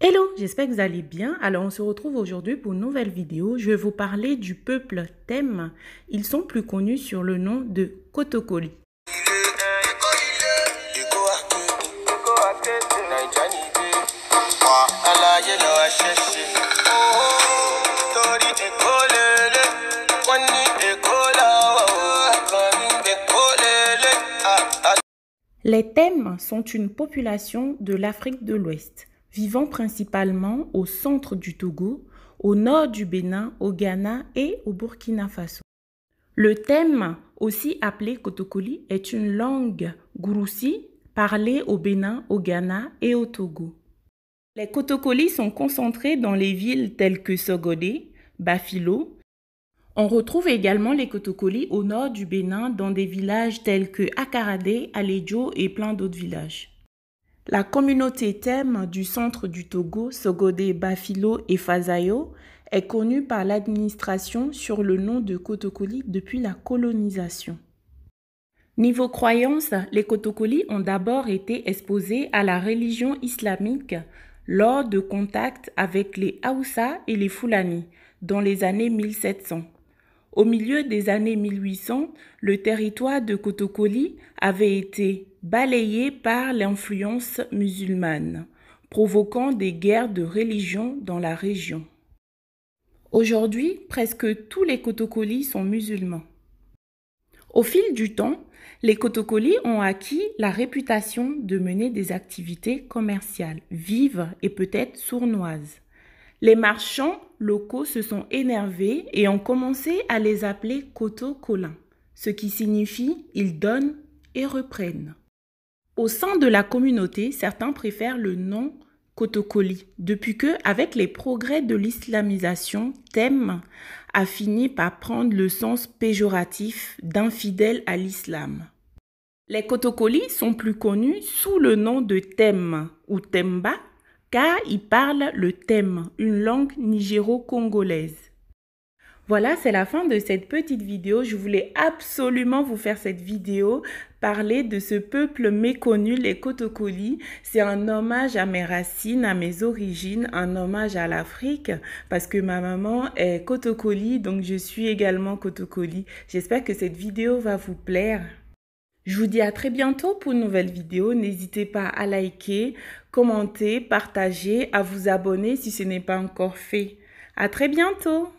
Hello, j'espère que vous allez bien. Alors on se retrouve aujourd'hui pour une nouvelle vidéo. Je vais vous parler du peuple Thème. Ils sont plus connus sur le nom de Kotokoli. Les Thèmes sont une population de l'Afrique de l'Ouest, vivant principalement au centre du Togo, au nord du Bénin, au Ghana et au Burkina Faso. Le thème, aussi appelé Kotokoli, est une langue gouroussi parlée au Bénin, au Ghana et au Togo. Les Kotokolis sont concentrés dans les villes telles que Sogodé, Bafilo. On retrouve également les Kotokolis au nord du Bénin dans des villages tels que Akaradé, Aledjo et plein d'autres villages. La communauté thème du centre du Togo, Sogodé, Bafilo et Fazayo, est connue par l'administration sur le nom de Kotokoli depuis la colonisation. Niveau croyance, les Kotokoli ont d'abord été exposés à la religion islamique lors de contacts avec les Haoussa et les Fulani dans les années 1700. Au milieu des années 1800, le territoire de Kotokoli avait été balayé par l'influence musulmane, provoquant des guerres de religion dans la région. Aujourd'hui, presque tous les Kotokolis sont musulmans. Au fil du temps, les Kotokolis ont acquis la réputation de mener des activités commerciales vives et peut-être sournoises. Les marchands locaux se sont énervés et ont commencé à les appeler Kotokolins, ce qui signifie ils donnent et reprennent. Au sein de la communauté, certains préfèrent le nom Kotokoli, depuis que, avec les progrès de l'islamisation, Thème a fini par prendre le sens péjoratif d'infidèle à l'islam. Les Kotokolis sont plus connus sous le nom de Thème ou Temba, car ils parlent le Thème, une langue nigéro-congolaise. Voilà, c'est la fin de cette petite vidéo. Je voulais absolument vous faire cette vidéo, parler de ce peuple méconnu, les Kotokoli. C'est un hommage à mes racines, à mes origines, un hommage à l'Afrique, parce que ma maman est Kotokoli, donc je suis également Kotokoli. J'espère que cette vidéo va vous plaire. Je vous dis à très bientôt pour une nouvelle vidéo. N'hésitez pas à liker, commenter, partager, à vous abonner si ce n'est pas encore fait. À très bientôt!